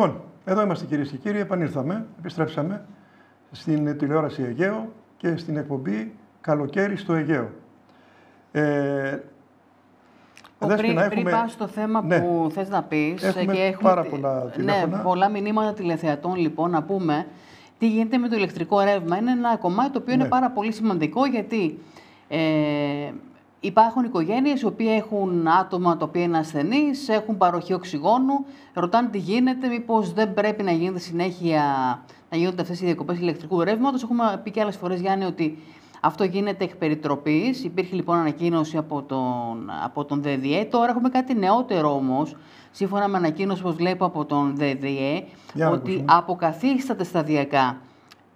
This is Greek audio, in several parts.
Λοιπόν, εδώ είμαστε κυρίες και κύριοι, επανήλθαμε, επιστρέψαμε στην τηλεόραση Αιγαίο και στην εκπομπή Καλοκαίρι στο Αιγαίο. Ε, ο, πριν, να έχουμε... πριν πας στο θέμα ναι. που θες να πεις έχουμε και έχουμε πάρα πολλά τηλέφωνα. Ναι, πολλά μηνύματα τηλεθεατών λοιπόν να πούμε τι γίνεται με το ηλεκτρικό ρεύμα. Είναι ένα κομμάτι το οποίο είναι ναι. πάρα πολύ σημαντικό γιατί ε, Υπάρχουν οικογένειες οι οποίοι έχουν άτομα τα οποία είναι ασθενείς, έχουν παροχή οξυγόνου, ρωτάνε τι γίνεται, μήπως δεν πρέπει να γίνεται συνέχεια να γίνονται αυτές οι διακοπές ηλεκτρικού ρεύματος. Έχουμε πει και άλλες φορές, Γιάννη, ότι αυτό γίνεται εκ περιτροπής. Υπήρχε λοιπόν ανακοίνωση από τον, από τον ΔΔΕ. Τώρα έχουμε κάτι νεότερο όμως, σύμφωνα με ανακοίνωση που βλέπω από τον ΔΔΕ, ότι αποκαθίσταται σταδιακά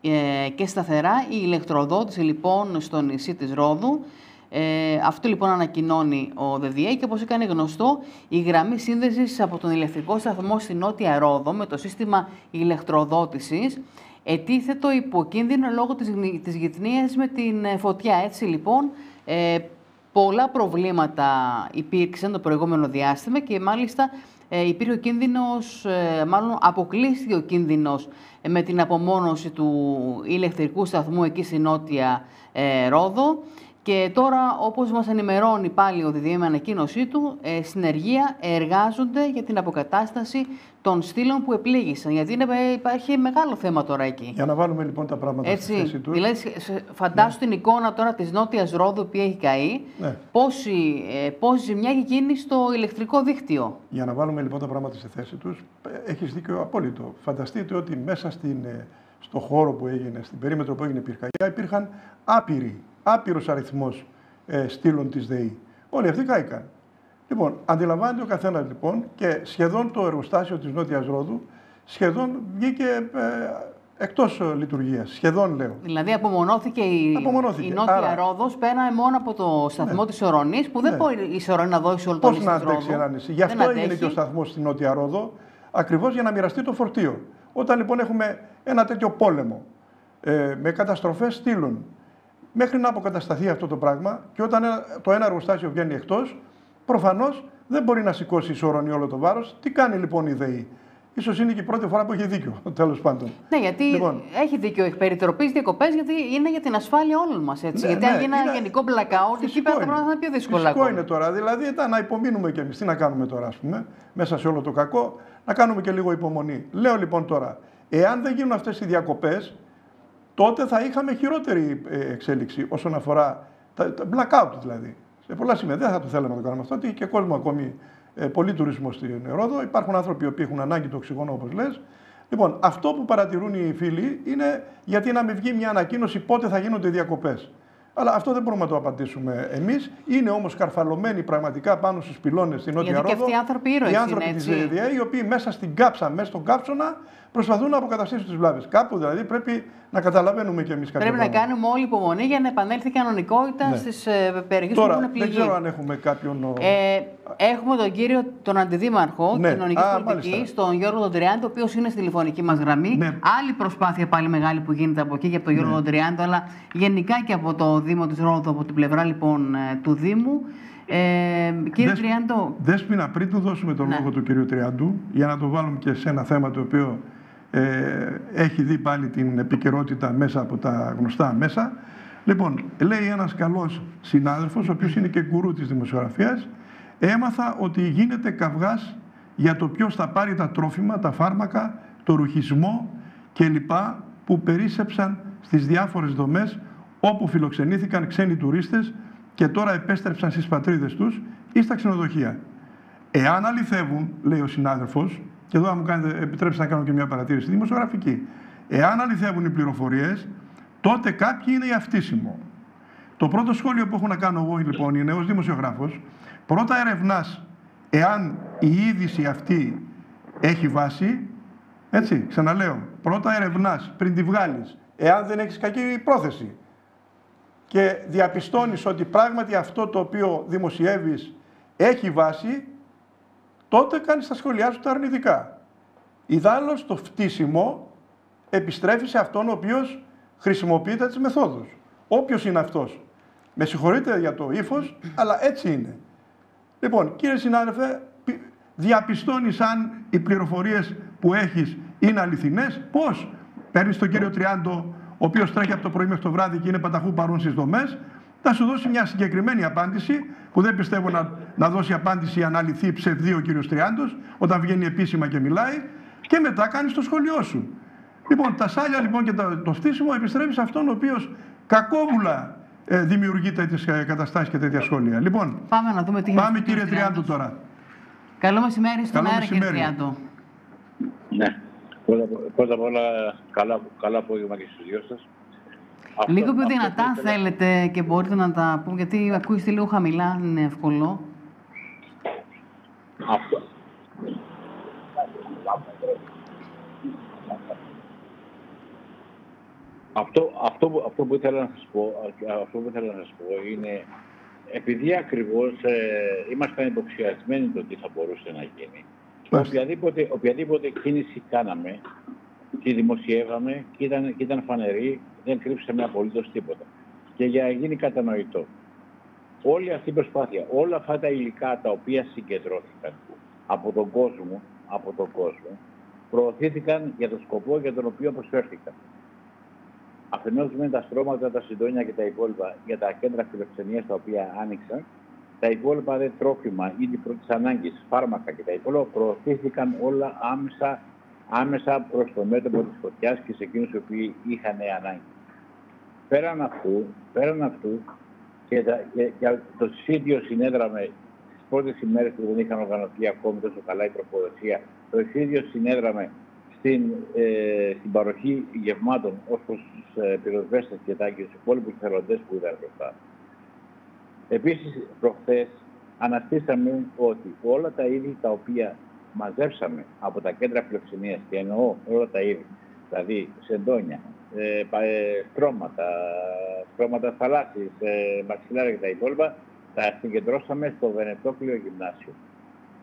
ε, και σταθερά η ηλεκτροδότηση λοιπόν στο νησί της Ρόδου ε, αυτό λοιπόν ανακοινώνει ο ΔΔΕ και όπως έκανε γνωστό η γραμμή σύνδεσης από τον ηλεκτρικό σταθμό στη Νότια Ρόδο με το σύστημα ηλεκτροδότησης ετίθετο υποκίνδυνο λόγω της, της γυτνίας με την ε, φωτιά. Έτσι λοιπόν ε, πολλά προβλήματα υπήρξαν το προηγούμενο διάστημα και μάλιστα ε, υπήρχε ο κίνδυνος, ε, μάλλον αποκλείστηκε ο κίνδυνος με την απομόνωση του ηλεκτρικού σταθμού εκεί στη Νότια Ρόδο. Και τώρα, όπως μας ενημερώνει πάλι ο ΔΔΕ με ανακοίνωσή του, ε, συνεργεία εργάζονται για την αποκατάσταση των στήλων που επλήγησαν. Γιατί είναι, υπάρχει μεγάλο θέμα τώρα εκεί. Για να βάλουμε λοιπόν τα πράγματα Έτσι, στη θέση τους. Δηλαδή, φαντάσου ναι. την εικόνα τώρα της Νότιας Ρόδου που έχει καεί, ναι. πόση, ε, πόση ζημιά έχει γίνει στο ηλεκτρικό δίκτυο. Για να βάλουμε λοιπόν τα πράγματα στη θέση τους, ε, έχεις δίκιο απόλυτο. Φανταστείτε ότι μέσα στην, ε, στο χώρο που έγινε, στην περίμετρο που έγινε πυρκαγιά, υπήρχαν άπειροι άπειρος αριθμός ε, στήλων της ΔΕΗ. Όλοι αυτοί κάηκαν. Λοιπόν, αντιλαμβάνεται ο καθένας λοιπόν και σχεδόν το εργοστάσιο της Νότιας Ρόδου σχεδόν βγήκε ε, εκτός λειτουργίας. Σχεδόν λέω. Δηλαδή απομονώθηκε η, απομονώθηκε. η Νότια Άρα... Ρόδος, πέρανε μόνο από το σταθμό ναι. της Ορονής που δεν ναι. μπορεί η Ορονή να δώσει όλο το Πώς να αντέξει ένα νησί. Γι' αυτό έγινε και ο σταθμός στη Νότια Ρόδο, ακριβώς για να μοιραστεί το φορτίο. Όταν λοιπόν έχουμε ένα τέτοιο πόλεμο ε, με καταστροφές στήλων, μέχρι να αποκατασταθεί αυτό το πράγμα και όταν το ένα εργοστάσιο βγαίνει εκτός, προφανώς δεν μπορεί να σηκώσει ισόρρονη όλο το βάρος. Τι κάνει λοιπόν η ΔΕΗ; σω είναι και η πρώτη φορά που έχει δίκιο, τέλος πάντων. Ναι, γιατί λοιπόν, έχει δίκιο εκ περιτροπής διακοπές, γιατί είναι για την ασφάλεια όλων μας. Ναι, γιατί ναι, αν γίνει ένα γενικό blackout, εκεί πέρα τα πράγματα θα είναι πιο δύσκολα. Φυσικό είναι τώρα. Δηλαδή, να υπομείνουμε κι εμείς. Τι να κάνουμε τώρα, ας πούμε, μέσα σε όλο το κακό, να κάνουμε και λίγο υπομονή. Λέω λοιπόν τώρα, εάν δεν γίνουν αυτές οι διακοπές, τότε θα είχαμε χειρότερη ε, εξέλιξη όσον αφορά τα, τα blackout δηλαδή. Σε πολλά σημεία δεν θα το θέλαμε να το κάνουμε αυτό, ότι και κόσμο ακόμη ε, πολύ τουρισμό στην Ρόδο. Υπάρχουν άνθρωποι που έχουν ανάγκη το οξυγόνο, όπως λες. Λοιπόν, αυτό που παρατηρούν οι φίλοι είναι γιατί να μην βγει μια ανακοίνωση πότε θα γίνονται οι διακοπές. Αλλά αυτό δεν μπορούμε να το απαντήσουμε εμείς. Είναι όμως καρφαλωμένοι πραγματικά πάνω στους πυλώνες στην Νότια Ρόδο. Και αυτοί οι άνθρωποι ήρωες. Οι άνθρωποι της ΔΕΔΕ, οι οποίοι μέσα στην κάψα, μέσα στον κάψονα, προσπαθούν να αποκαταστήσουν τις βλάβες. Κάπου δηλαδή πρέπει να καταλαβαίνουμε κι εμείς κάτι. Πρέπει να κάνουμε όλη υπομονή για να επανέλθει η κανονικότητα ναι. στις ε, περιοχές που έχουν πληγεί. Δεν ξέρω αν έχουμε κάποιον. Ε, έχουμε τον κύριο, τον Αντιδήμαρχο ναι. κοινωνική πολιτική, τον Γιώργο Δοντριάντο, ο οποίος είναι στη τηλεφωνική μας γραμμή. Ναι. Άλλη προσπάθεια πάλι μεγάλη που γίνεται από εκεί και από τον Γιώργο ναι. Δοντριάντο, αλλά γενικά και από το Δήμο της Ρόδου, από την πλευρά λοιπόν ε, του Δήμου. Ε, κύριε Δες, Τριάντο. Δέσποινα, πριν του δώσουμε τον ναι. λόγο του κύριου Τριάντου, για να το βάλουμε και σε ένα θέμα το οποίο ε, έχει δει πάλι την επικαιρότητα μέσα από τα γνωστά μέσα. Λοιπόν, λέει ένας καλός συνάδελφος, ο οποίος είναι και γκουρού της δημοσιογραφίας, έμαθα ότι γίνεται καυγάς για το ποιος θα πάρει τα τρόφιμα, τα φάρμακα, το ρουχισμό κλπ. που περίσεψαν στις διάφορες δομές όπου φιλοξενήθηκαν ξένοι τουρίστες και τώρα επέστρεψαν στις πατρίδες τους ή στα ξενοδοχεία. Εάν αληθεύουν, λέει ο συνάδελφος, και εδώ, αν μου κάνετε, επιτρέψτε να κάνω και μια παρατήρηση δημοσιογραφική. Εάν αληθεύουν οι πληροφορίες, τότε κάποιοι είναι για αυτίσιμο. Το πρώτο σχόλιο που έχω να κάνω εγώ λοιπόν είναι ως δημοσιογράφος, πρώτα ερευνάς εάν η είδηση αυτή έχει βάση. Έτσι, ξαναλέω. Πρώτα ερευνάς πριν τη βγάλεις, εάν δεν έχεις κακή πρόθεση. Και διαπιστώνεις ότι πράγματι αυτό το οποίο δημοσιεύεις έχει βάση, τότε κάνεις τα σχόλιά σου τα αρνητικά. Ιδάλω το φτύσιμο επιστρέφει σε αυτόν ο οποίος χρησιμοποιεί τι μεθόδους. Όποιος είναι αυτός. Με συγχωρείτε για το ύφος, αλλά έτσι είναι. Λοιπόν, κύριε συνάδελφε, διαπιστώνεις αν οι πληροφορίες που έχεις είναι αληθινές, πώς; Παίρνεις τον κύριο Τριάντο, ο οποίος τρέχει από το πρωί μέχρι το βράδυ και είναι πανταχού παρόν στις δομές, θα σου δώσει μια συγκεκριμένη απάντηση που δεν πιστεύω να, να δώσει απάντηση αναλυθή ψευδή ο κύριος Τριάντος όταν βγαίνει επίσημα και μιλάει και μετά κάνεις το σχολείο σου. Λοιπόν, τα σάλια λοιπόν και το στήσιμο επιστρέφει σε αυτόν ο οποίος κακόβουλα ε, δημιουργεί τέτοιες ε, καταστάσεις και τέτοια σχόλια. Λοιπόν, πάμε να δούμε τι Πάμε κύριε Τριάντου τώρα. Καλό μεσημέρι στον αέρα κύριε Τριάντου. Ναι. Πρώτα απ' όλα, καλά, καλά απόγευμα και στους δυο σας. Λίγο πιο δυνατά θέλετε και μπορείτε να τα πούμε, γιατί ακούγεστε λίγο χαμηλά, είναι εύκολο. Αυτό, αυτό, αυτό, αυτό, που ήθελα να σας πω, αυτό που ήθελα να σας πω είναι επειδή ακριβώς ε, ήμασταν υποψιασμένοι το τι θα μπορούσε να γίνει. Οποιαδήποτε, οποιαδήποτε κίνηση κάναμε, τη δημοσιεύαμε και ήταν, και ήταν φανερή, δεν κρύψαμε απολύτως τίποτα. Και για να γίνει κατανοητό, όλη αυτή η προσπάθεια, όλα αυτά τα υλικά τα οποία συγκεντρώθηκαν από τον κόσμο, από τον κόσμο, προωθήθηκαν για τον σκοπό για τον οποίο προσφέρθηκαν. Αφενός με τα στρώματα, τα συντόνια και τα υπόλοιπα για τα κέντρα φιλοξενίας τα οποία άνοιξαν, τα υπόλοιπα δε τρόφιμα ή την πρώτη ανάγκη, φάρμακα και τα υπόλοιπα προωθήθηκαν όλα άμεσα, άμεσα προς το μέτωπο της φωτιάς και σε εκείνους οι οποίοι είχαν ανάγκη. Πέραν αυτού, πέραν αυτού και, τα, και, και το ίδιο συνέδραμε στις πρώτες ημέρες που δεν είχαν οργανωθεί ακόμη τόσο καλά η τροφοδοσία, το ίδιο συνέδραμε στην, ε, στην παροχή γευμάτων ως προς τους ε, πυροσβέστες και τα, και τους υπόλοιπους θελοντές που ήταν μπροστά. Επίσης, προχθές αναστήσαμε ότι όλα τα είδη τα οποία μαζέψαμε από τα κέντρα φιλοξενίας και εννοώ όλα τα είδη, δηλαδή σεντόνια, ε, ε, στρώματα, στρώματα θαλάσσης, ε, μαξιλάρια και τα υπόλοιπα, τα συγκεντρώσαμε στο Βενετόκλειο Γυμνάσιο.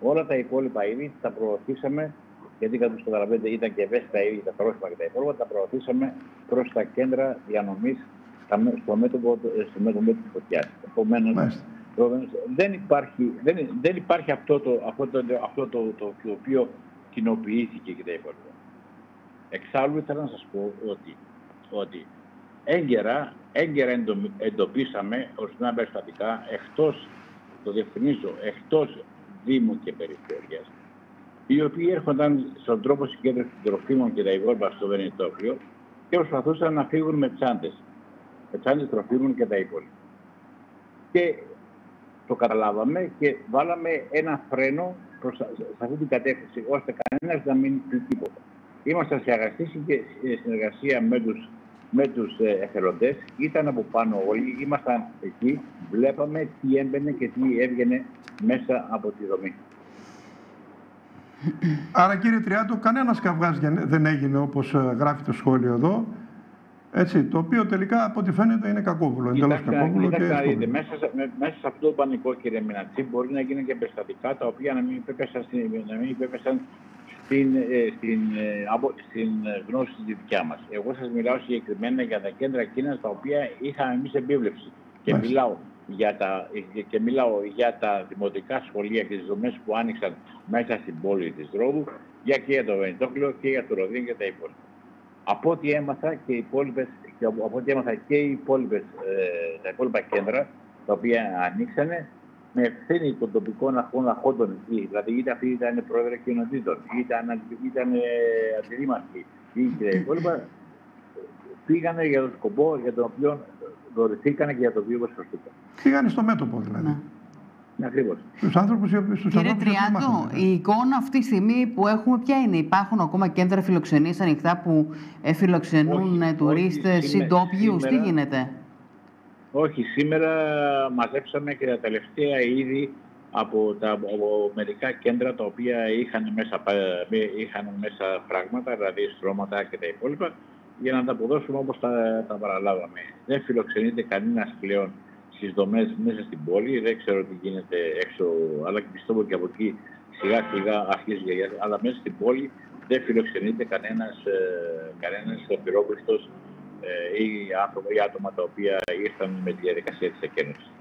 Όλα τα υπόλοιπα είδη τα προωθήσαμε, γιατί κατά τους καταλαβαίνετε ήταν και ευαίσθητα είδη, τα πρόσωπα και τα υπόλοιπα, τα προωθήσαμε προς τα κέντρα διανομής στο μέτωπο, στο μέτωπο της φωτιάς. Επομένως, δεν υπάρχει, δεν, δεν υπάρχει αυτό, το, αυτό, το, αυτό το, το, το οποίο κοινοποιήθηκε και τα υπόλοιπα. Εξάλλου ήθελα να σας πω ότι, ότι έγκαιρα, έγκαιρα εντοπίσαμε ορισμένα περιστατικά εκτός, το διευκρινίζω, εκτός Δήμου και Περιφέρειας, οι οποίοι έρχονταν στον τρόπο συγκέντρωσης των τροφίμων και τα υπόλοιπα στο Βενιτόκλειο και προσπαθούσαν να φύγουν με τσάντες εξάντληση τροφίμων και τα υπόλοιπα. Και το καταλάβαμε και βάλαμε ένα φρένο προς, σε αυτή την κατεύθυνση, ώστε κανένας να μην πει τίποτα. Ήμασταν σε αγαστή και συνεργασία με τους, με τους ε, εθελοντές, ήταν από πάνω όλοι, ήμασταν εκεί, βλέπαμε τι έμπαινε και τι έβγαινε μέσα από τη δομή. Άρα κύριε Τριάτο, κανένας καυγάς δεν έγινε όπως ε, γράφει το σχόλιο εδώ. Έτσι, το οποίο τελικά από ό,τι φαίνεται είναι κακόβουλο. Εντελώς κακόβουλο και είτε, μέσα, μέσα σε αυτό το πανικό, κύριε Μινατσί, μπορεί να γίνουν και περιστατικά τα οποία να μην υπέπεσαν, να μην υπέπεσαν στην, ε, στην, ε, από, στην γνώση τη δικιά μας. Εγώ σας μιλάω συγκεκριμένα για τα κέντρα εκείνα τα οποία είχαμε εμείς εμπίβλεψη. Και μιλάω, για τα, και μιλάω για τα δημοτικά σχολεία και τις δομές που άνοιξαν μέσα στην πόλη της Ρόδου, για και για το Βενιτόκλειο και για το Ροδίν και τα υπόλοιπα. Από ό,τι έμαθα και οι υπόλοιπες, και από ό,τι έμαθα και οι υπόλοιπες, ε, τα υπόλοιπα κέντρα, τα οποία ανοίξανε, με ευθύνη των τοπικών αρχών αχόντων εκεί, δηλαδή είτε αυτοί ήταν πρόεδρε κοινοτήτων, είτε ήταν, ήταν ε, αντιδήμαρχοι, ή και τα υπόλοιπα, πήγανε για τον σκοπό για τον οποίο δωρηθήκανε και για τον οποίο προσφερθήκαν. Πήγανε στο μέτωπο δηλαδή. Ναι. Ακριβώς. Στους άνθρωπους, στους Κύριε Τριάντο, η εικόνα αυτή τη στιγμή που έχουμε ποια είναι; Υπάρχουν ακόμα κέντρα φιλοξενίας ανοιχτά που ε, φιλοξενούν όχι, τουρίστες ή ντόπιους; Τι γίνεται; Όχι, σήμερα μαζέψαμε και τα τελευταία είδη από, τα, από μερικά κέντρα τα οποία είχαν μέσα, είχαν μέσα φράγματα, δηλαδή στρώματα και τα υπόλοιπα, για να τα αποδώσουμε όπως τα, τα παραλάβαμε. Δεν φιλοξενείται κανένας πλέον στις δομές μέσα στην πόλη. Δεν ξέρω τι γίνεται έξω, αλλά και πιστεύω και από εκεί σιγά σιγά αρχίζει για Αλλά μέσα στην πόλη δεν φιλοξενείται κανένας κανένας ε, ή, άνθρωπο, ή άτομα τα οποία ήρθαν με τη διαδικασία της εκένωσης.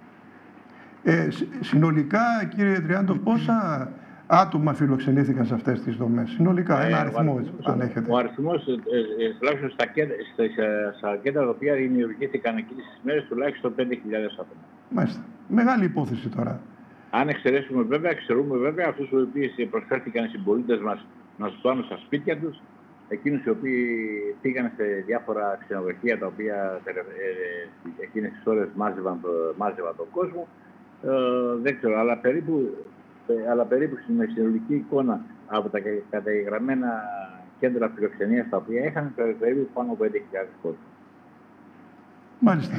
Ε, συνολικά, κύριε Τριάντο, πόσα άτομα φιλοξενήθηκαν σε αυτές τις δομές. Συνολικά, ένα ε, αριθμό, αν έχετε. Ο αριθμός, ε, ε, τουλάχιστον στα κέντρα, στα, κέντρα τα οποία δημιουργήθηκαν εκείνες τις μέρες, τουλάχιστον 5.000 άτομα. Μάλιστα. Μεγάλη υπόθεση τώρα. Αν εξαιρέσουμε βέβαια, εξαιρούμε βέβαια αυτούς οι οποίοι προσφέρθηκαν οι συμπολίτες μας να ζουν στα σπίτια τους, εκείνους οι οποίοι πήγαν σε διάφορα ξενοδοχεία τα οποία ε, εκείνες τις ώρες μάζευαν, μάζευαν τον κόσμο. Ε, δεν ξέρω, αλλά περίπου, ε, αλλά περίπου στην συνολική εικόνα από τα καταγεγραμμένα κέντρα φιλοξενίας τα οποία είχαν περίπου πάνω από 5.000 κόσμο. Μάλιστα.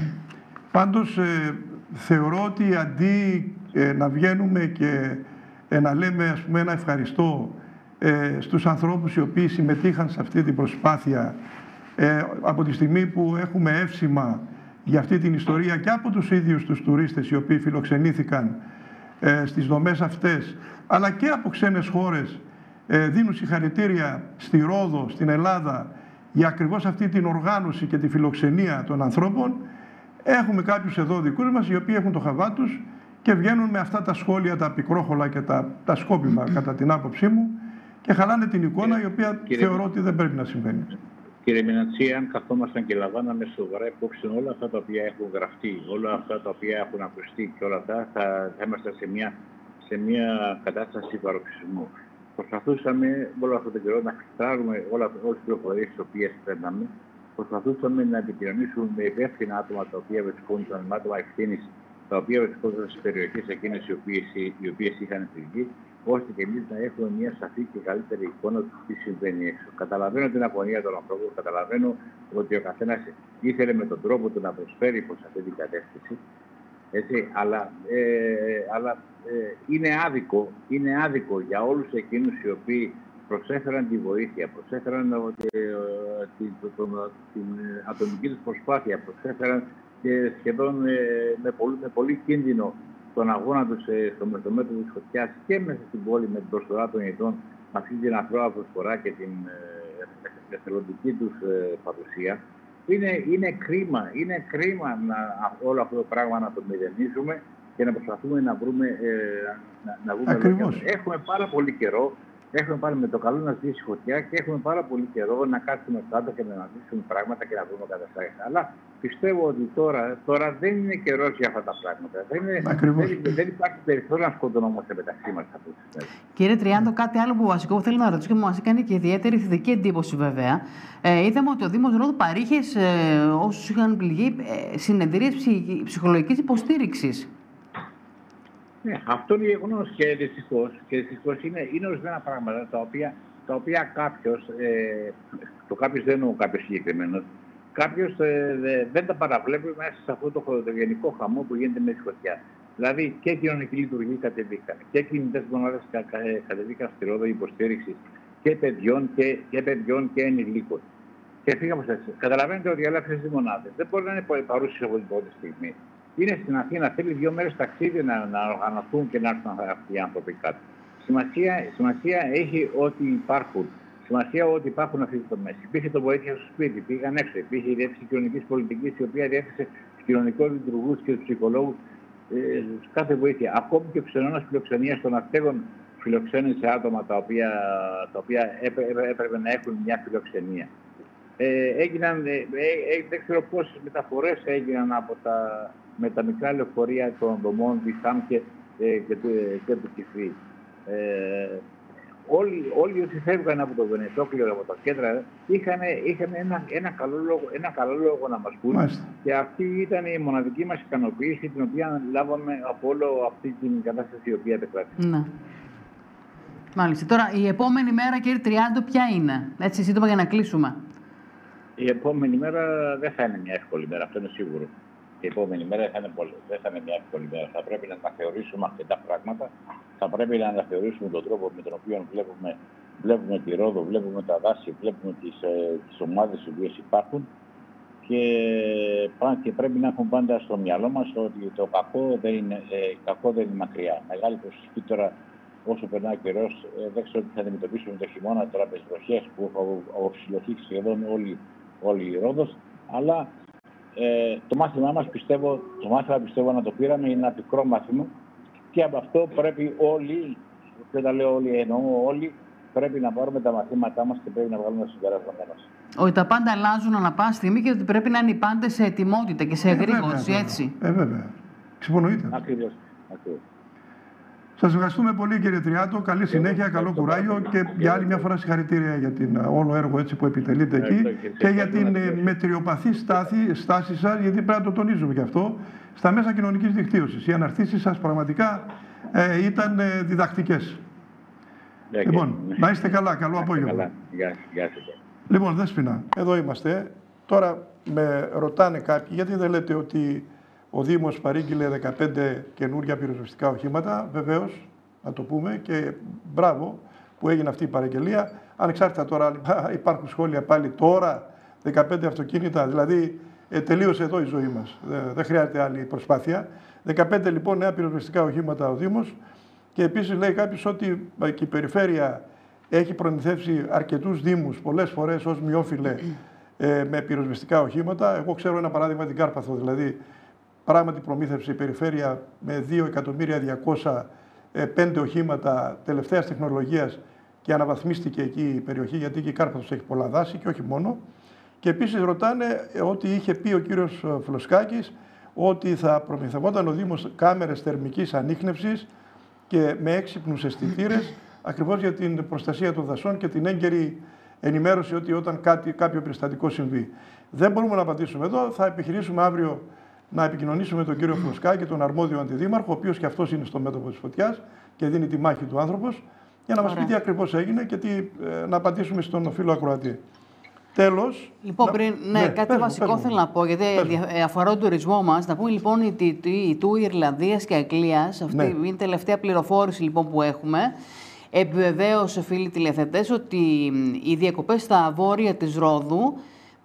Πάντως ε, θεωρώ ότι αντί ε, να βγαίνουμε και ε, να λέμε ας πούμε, ένα ευχαριστώ ε, στους ανθρώπους οι οποίοι συμμετείχαν σε αυτή την προσπάθεια ε, από τη στιγμή που έχουμε εύσημα για αυτή την ιστορία και από τους ίδιους τους τουρίστες οι οποίοι φιλοξενήθηκαν ε, στις δομές αυτές αλλά και από ξένες χώρες ε, δίνουν συγχαρητήρια στη Ρόδο, στην Ελλάδα για ακριβώς αυτή την οργάνωση και τη φιλοξενία των ανθρώπων έχουμε κάποιους εδώ δικούς μας οι οποίοι έχουν το χαβά τους και βγαίνουν με αυτά τα σχόλια, τα πικρόχολα και τα, τα σκόπιμα κατά την άποψή μου και χαλάνε την εικόνα η οποία θεωρώ ότι δεν πρέπει να συμβαίνει. Κύριε Μινατσί, αν καθόμασταν και λαμβάναμε σοβαρά υπόψη όλα αυτά τα οποία έχουν γραφτεί, όλα αυτά τα οποία έχουν ακουστεί και όλα αυτά, θα, θα είμαστε σε μια, σε μια κατάσταση παροξισμού. Προσπαθούσαμε όλο αυτό το καιρό να χρησιμοποιήσουμε όλες τις πληροφορίες τις οποίες παίρναμε. Προσπαθούσαμε να επικοινωνήσουμε με υπεύθυνα άτομα τα οποία βρισκόντουσαν, με άτομα ευθύνης, τα οποία βρισκόντουσαν στις περιοχές εκείνες οι οποίες είχαν φυγεί ώστε και εμείς να έχουμε μια σαφή και καλύτερη εικόνα του τι συμβαίνει έξω. Καταλαβαίνω την αγωνία των ανθρώπων, καταλαβαίνω ότι ο καθένας ήθελε με τον τρόπο του να προσφέρει προς αυτή την κατεύθυνση. Έτσι, αλλά ε, αλλά ε, είναι, άδικο, είναι άδικο για όλους εκείνους οι οποίοι προσέφεραν τη βοήθεια, προσέφεραν ε, την, την ατομική τους προσπάθεια, προσέφεραν και σχεδόν ε, με, πολύ, με πολύ κίνδυνο τον αγώνα τους στο μεσομέτρο της φωτιάς και μέσα στην πόλη με την προσφορά των ειδών, με αυτή την αθρώα προσφορά και την ε, εθελοντική τους ε, παρουσία. Είναι, είναι κρίμα, είναι κρίμα να, όλο αυτό το πράγμα να το μηδενίζουμε και να προσπαθούμε να βρούμε, ε, να, να βρούμε Έχουμε πάρα πολύ καιρό Έχουμε πάρει με το καλό να σβήσει φωτιά και έχουμε πάρα πολύ καιρό να κάτσουμε κάτω και να αναλύσουμε πράγματα και να βρούμε καταστάσεις. Αλλά πιστεύω ότι τώρα, τώρα δεν είναι καιρός για αυτά τα πράγματα. Δεν, είναι, δεν, δεν υπάρχει περιθώριο να σκοτωνόμαστε μεταξύ μας αυτέ τι μέρε. Κύριε Τριάντο, κάτι άλλο που βασικό θέλω να ρωτήσω και μου μας έκανε και ιδιαίτερη θετική εντύπωση βέβαια. Ε, είδαμε ότι ο Δήμος Ρόδου παρήχες ε, όσους είχαν πληγεί ε, συνεδρίες ψυχολογικής υποστήριξης. Ναι, αυτό είναι γεγονός και δυστυχώς και δυστυχώς είναι, είναι ορισμένα πράγματα τα οποία, τα οποία κάποιος, ε, το κάποιος δεν είναι κάποιος συγκεκριμένος, κάποιος ε, δεν τα παραβλέπει μέσα σε αυτό το, το γενικό χαμό που γίνεται με τη φωτιά. Δηλαδή και κοινωνική λειτουργία κατεβήκαν και κινητές μονάδες κατεβήκαν στη ρόδο υποστήριξης και παιδιών και, και, παιδιών και ενηλίκων. Και φύγαμε σε Καταλαβαίνετε ότι όλε αυτέ οι μονάδες δεν μπορεί να είναι παρούσες από την πρώτη στιγμή είναι στην Αθήνα. Θέλεις δύο μέρες ταξίδι να, να οργανωθούν και να έρθουν αυτοί οι άνθρωποι κάτω. Σημασία, σημασία έχει ότι υπάρχουν. Σημασία ότι υπάρχουν αυτοί οι τομέ. Υπήρχε το βοήθεια στο σπίτι, πήγαν έξω. Υπήρχε η διεύθυνση κοινωνικής πολιτικής, η οποία διέθεσε τους κοινωνικούς λειτουργούς και τους ψυχολόγους ε, κάθε βοήθεια. Ακόμη και ο ξενώνας φιλοξενίας των αστέγων φιλοξένησε άτομα τα οποία, τα οποία έπρεπε να έχουν μια φιλοξενία. Ε, έγιναν, ε, ε, ε δεν ξέρω πόσες μεταφορές έγιναν από τα με τα μικρά λεωφορεία των δομών της ΣΑΜ και, ε, και, του, και του Κιφρή. Ε, όλοι, όλοι όσοι φεύγαν από το Βενετόκλειο, από τα κέντρα, είχαν, είχαν ένα, ένα, καλό λόγο, ένα καλό λόγο να μας πούν. Και αυτή ήταν η μοναδική μας ικανοποίηση, την οποία λάβαμε από όλο αυτή την κατάσταση η οποία επεκράτησε. Ναι. Μάλιστα. Τώρα, η επόμενη μέρα, κύριε Τριάντο, ποια είναι; Έτσι, σύντομα για να κλείσουμε. Η επόμενη μέρα δεν θα είναι μια εύκολη μέρα, αυτό είναι σίγουρο η επόμενη μέρα θα είναι πολύ, δεν θα είναι μια εύκολη μέρα. Θα πρέπει να αναθεωρήσουμε αρκετά πράγματα. Θα πρέπει να αναθεωρήσουμε τον τρόπο με τον οποίο βλέπουμε, βλέπουμε τη Ρόδο, βλέπουμε τα δάση, βλέπουμε τις, ε, τις ομάδες οι οποίες υπάρχουν και, και πρέπει να έχουμε πάντα στο μυαλό μας ότι το κακό δεν είναι, ε, κακό δεν είναι μακριά. Μεγάλη προσοχή τώρα όσο περνάει ο καιρός, ε, δεν ξέρω τι θα αντιμετωπίσουμε το χειμώνα τώρα με τι βροχέ που θα αποψηλωθεί σχεδόν όλη, όλη η Ρόδος. Αλλά ε, το μάθημά μας πιστεύω, το μάθημα πιστεύω να το πήραμε είναι ένα πικρό μάθημα και από αυτό πρέπει όλοι Και όταν λέω όλοι, εννοώ όλοι, πρέπει να πάρουμε τα μαθήματά μας και πρέπει να βγάλουμε τα συμπεράσματά μας. Ότι τα πάντα αλλάζουν ανά πάση στιγμή και ότι πρέπει να είναι οι πάντες σε ετοιμότητα και σε εγρήγορση, βέβαια, έτσι. Ε, βέβαια. Συμφωνείτε. Ακριβώς. Σας ευχαριστούμε πολύ κύριε Τριάτο. Καλή συνέχεια, καλό κουράγιο και για άλλη μια φορά συγχαρητήρια για την, ε, όλο έργο έτσι που επιτελείτε εκεί και για την ε, μετριοπαθή στάση, στάση σας, γιατί πρέπει να το τονίζουμε και αυτό, στα μέσα κοινωνικής δικτύωσης. Οι αναρτήσεις σας πραγματικά ε, ήταν ε, διδακτικές. Λοιπόν, να είστε καλά. Καλό απόγευμα. Καλά. Γεια, γεια σας. Λοιπόν, Δέσποινα, εδώ είμαστε. Τώρα με ρωτάνε κάποιοι, γιατί δεν λέτε ότι ο Δήμος παρήγγειλε 15 καινούργια πυροσβεστικά οχήματα. Βεβαίως, να το πούμε και μπράβο που έγινε αυτή η παραγγελία. Ανεξάρτητα τώρα αν υπάρχουν σχόλια πάλι τώρα, 15 αυτοκίνητα, δηλαδή ε, τελείωσε εδώ η ζωή μας. Δεν χρειάζεται άλλη προσπάθεια. 15 λοιπόν νέα πυροσβεστικά οχήματα ο Δήμος και επίσης λέει κάποιος ότι και η περιφέρεια έχει προμηθεύσει αρκετούς δήμους πολλές φορές ως μειόφιλε ε, με πυροσβεστικά οχήματα. Εγώ ξέρω ένα παράδειγμα την Κάρπαθο, δηλαδή πράγματι προμήθευσε η περιφέρεια με 2.200.000 ε, πέντε οχήματα τελευταίας τεχνολογίας και αναβαθμίστηκε εκεί η περιοχή γιατί και η Κάρπαθος έχει πολλά δάση και όχι μόνο. Και επίσης ρωτάνε ότι είχε πει ο κύριος Φλωσκάκης ότι θα προμηθευόταν ο Δήμος κάμερες θερμικής ανείχνευσης και με έξυπνους αισθητήρες, ακριβώς για την προστασία των δασών και την έγκαιρη ενημέρωση ότι όταν κάτι, κάποιο περιστατικό συμβεί. Δεν μπορούμε να απαντήσουμε εδώ. Θα επιχειρήσουμε αύριο να επικοινωνήσουμε με τον κύριο Φλωσκάκη, τον αρμόδιο αντιδήμαρχο, ο οποίος και αυτός είναι στο μέτωπο της φωτιάς και δίνει τη μάχη του άνθρωπος, για να μας πει τι ακριβώς έγινε και τι, ε, να απαντήσουμε στον φίλο Ακροατή. Τέλος. Λοιπόν, πριν, ναι, ναι κάτι βασικό θέλω να πω, γιατί ε, αφορά τον τουρισμό μας. Να πούμε λοιπόν η, η, του Ιρλανδίας και Αγγλίας, αυτή ναι. είναι η τελευταία πληροφόρηση λοιπόν που έχουμε. Επιβεβαίωσε, φίλοι τηλεθετές, ότι οι διακοπές στα βόρεια της Ρόδου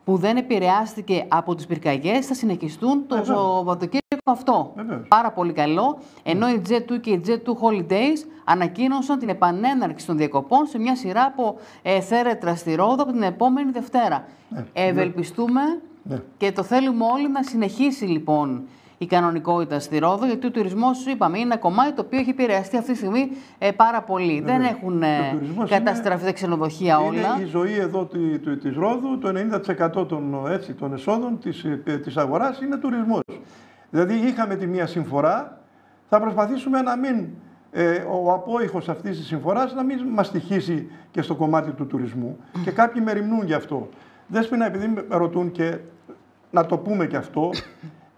που δεν επηρεάστηκε από τις πυρκαγιές θα συνεχιστούν το Σαββατοκύριακο αυτό. Πάρα πολύ καλό. Ενώ η Jet2 και η Jet2 Holidays ανακοίνωσαν την επανέναρξη των διακοπών σε μια σειρά από ε, θέρετρα στη Ρόδο από την επόμενη Δευτέρα. Ναι. Ευελπιστούμε ναι. και το θέλουμε όλοι να συνεχίσει λοιπόν η κανονικότητα στη Ρόδο, γιατί ο τουρισμός, είπαμε, είναι ένα κομμάτι το οποίο έχει επηρεαστεί αυτή τη στιγμή ε, πάρα πολύ. Δεν έχουν ε, καταστραφεί τα ξενοδοχεία όλα. Είναι η ζωή εδώ τη, τη, της Ρόδου, το 90% των, έτσι, των εσόδων της, ε, της αγοράς είναι τουρισμός. Δηλαδή είχαμε τη μία συμφορά, θα προσπαθήσουμε να μην ε, ο απόϊχος αυτής της συμφοράς να μην μας στοιχήσει και στο κομμάτι του τουρισμού. και κάποιοι μεριμνούν γι' αυτό. Δέσποινα, επειδή με ρωτούν και να το πούμε και αυτό,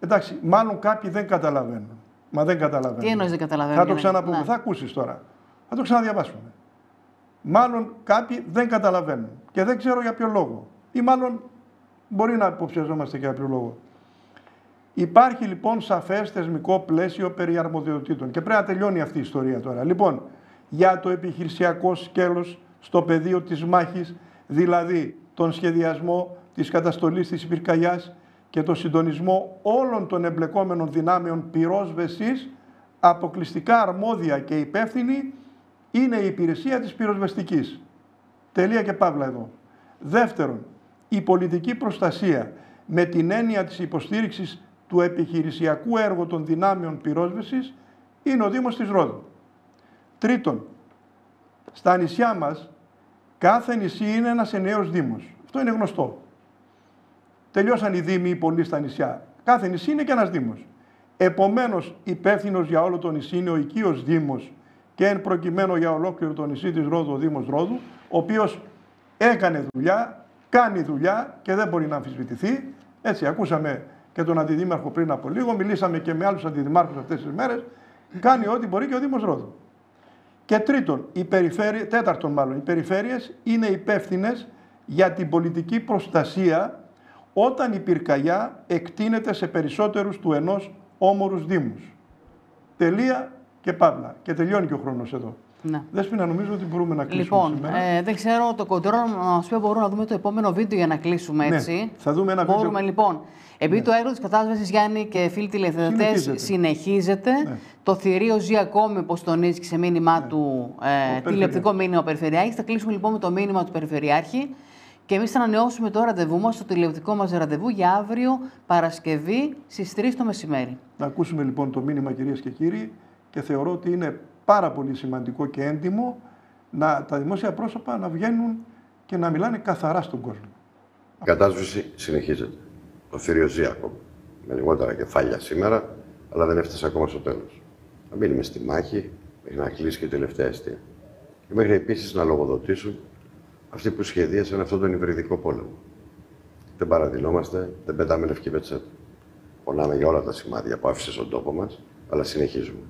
Εντάξει, μάλλον κάποιοι δεν καταλαβαίνουν. Μα δεν καταλαβαίνουν. Τι εννοείς δεν καταλαβαίνουν. Θα το ξαναπούμε. Ναι. Θα ακούσεις τώρα. Θα το ξαναδιαβάσουμε. Μάλλον κάποιοι δεν καταλαβαίνουν. Και δεν ξέρω για ποιο λόγο. Ή μάλλον μπορεί να υποψιαζόμαστε για ποιο λόγο. Υπάρχει λοιπόν σαφές θεσμικό πλαίσιο περί αρμοδιοτήτων. Και πρέπει να τελειώνει αυτή η ιστορία τώρα. Λοιπόν, για το επιχειρησιακό σκέλος στο πεδίο της μάχης, δηλαδή τον σχεδιασμό της καταστολής της πυρκαγιάς, και το συντονισμό όλων των εμπλεκόμενων δυνάμεων πυρόσβεσης αποκλειστικά αρμόδια και υπεύθυνη είναι η υπηρεσία της πυροσβεστικής. Τελεία και παύλα εδώ. Δεύτερον, η πολιτική προστασία με την έννοια της υποστήριξης του επιχειρησιακού έργου των δυνάμεων πυρόσβεσης είναι ο Δήμος της Ρόδου. Τρίτον, στα νησιά μας κάθε νησί είναι ένας ενιαίος Δήμος. Αυτό είναι γνωστό. Τελειώσαν οι Δήμοι πολλοί στα νησιά. Κάθε νησί είναι και ένας Δήμος. Επομένως, υπεύθυνος για όλο το νησί είναι ο οικείος Δήμος και εν προκειμένου για ολόκληρο το νησί της Ρόδου, ο Δήμος Ρόδου, ο οποίος έκανε δουλειά, κάνει δουλειά και δεν μπορεί να αμφισβητηθεί. Έτσι, ακούσαμε και τον Αντιδήμαρχο πριν από λίγο, μιλήσαμε και με άλλους αντιδημάρχους αυτές τις μέρες. Κάνει ό,τι μπορεί και ο Δήμος Ρόδου. Και τρίτον, οι τέταρτον μάλλον, οι περιφέρειες είναι υπεύθυνες για την πολιτική προστασία όταν η πυρκαγιά εκτείνεται σε περισσότερους του ενός όμορους δήμους. Τελεία και παύλα. Και τελειώνει και ο χρόνος εδώ. Ναι. Δέσποινα, νομίζω ότι μπορούμε να κλείσουμε λοιπόν, σήμερα. Ε, δεν ξέρω, το κοντρόλ μα πει μπορούμε να δούμε το επόμενο βίντεο για να κλείσουμε ναι, έτσι. Ναι, θα δούμε ένα μπορούμε, βίντεο. λοιπόν. Επειδή ναι. το έργο της κατάσβεση, Γιάννη και φίλοι τηλεθεατές, συνεχίζεται. συνεχίζεται. Ναι. Το θηρίο ζει ακόμη, όπως τονίζει και σε μήνυμά ναι. του, ε, τηλεοπτικό μήνυμα ο Περιφερειάρχης. Θα κλείσουμε λοιπόν με το μήνυμα του Περιφερειάρχη. Και εμείς θα ανανεώσουμε το ραντεβού μας, το τηλεοπτικό μας ραντεβού για αύριο Παρασκευή στις 3 το μεσημέρι. Να ακούσουμε λοιπόν το μήνυμα, κυρίες και κύριοι, και θεωρώ ότι είναι πάρα πολύ σημαντικό και έντιμο να, τα δημόσια πρόσωπα να βγαίνουν και να μιλάνε καθαρά στον κόσμο. Η κατάσβεση συνεχίζεται. Το θηρίο ζει ακόμα. Με λιγότερα κεφάλια σήμερα, αλλά δεν έφτασε ακόμα στο τέλος. Θα μείνουμε στη μάχη μέχρι να κλείσει και η τελευταία αιστεία. Και μέχρι επίσης να λογοδοτήσουν αυτοί που σχεδίασαν αυτόν τον υβριδικό πόλεμο. Δεν παραδεινόμαστε, δεν πετάμε λευκή πετσέτα. Πονάμε για όλα τα σημάδια που άφησε στον τόπο μας, αλλά συνεχίζουμε.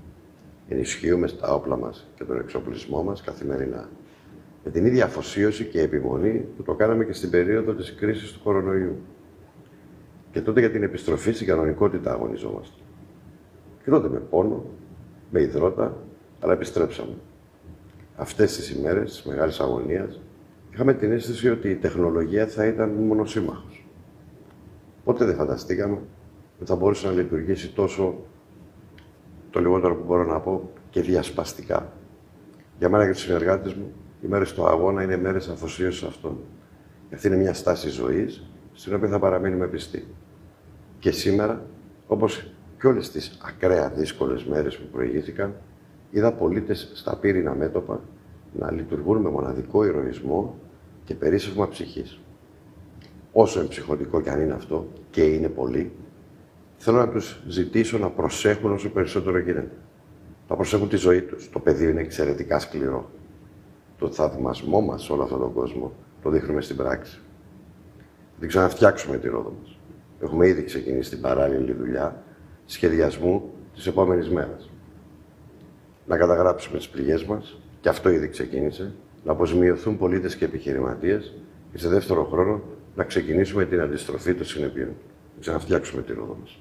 Ενισχύουμε τα όπλα μας και τον εξοπλισμό μας καθημερινά. Με την ίδια αφοσίωση και επιμονή που το κάναμε και στην περίοδο της κρίσης του κορονοϊού. Και τότε για την επιστροφή στην κανονικότητα αγωνιζόμαστε. Και τότε με πόνο, με υδρότα, αλλά επιστρέψαμε. Αυτές τις ημέρες της μεγάλης αγωνίας είχαμε την αίσθηση ότι η τεχνολογία θα ήταν μόνο σύμμαχο. Ποτέ δεν φανταστήκαμε ότι θα μπορούσε να λειτουργήσει τόσο, το λιγότερο που μπορώ να πω, και διασπαστικά. Για μένα και τους συνεργάτες μου, οι μέρες του αγώνα είναι μέρες αφοσίωσης αυτών. Αυτή είναι μια στάση ζωής στην οποία θα παραμείνουμε πιστοί. Και σήμερα, όπως και όλες τις ακραία δύσκολες μέρες που προηγήθηκαν, είδα πολίτες στα πύρινα μέτωπα να λειτουργούν με μοναδικό ηρωισμό και περίσσευμα ψυχής. Όσο εμψυχωτικό και αν είναι αυτό, και είναι πολύ, θέλω να τους ζητήσω να προσέχουν όσο περισσότερο γίνεται. Να προσέχουν τη ζωή τους. Το πεδίο είναι εξαιρετικά σκληρό. Το θαυμασμό μας σε όλο αυτόν τον κόσμο το δείχνουμε στην πράξη. Δεν ξαναφτιάξουμε τη ρόδο μας. Έχουμε ήδη ξεκινήσει την παράλληλη δουλειά σχεδιασμού της επόμενης μέρας. Να καταγράψουμε τις πληγές μας, και αυτό ήδη ξεκίνησε, να αποσμειωθούν πολίτες και επιχειρηματίες και σε δεύτερο χρόνο να ξεκινήσουμε την αντιστροφή των συνεπειών. Να ξαναφτιάξουμε τη ρόδο μας.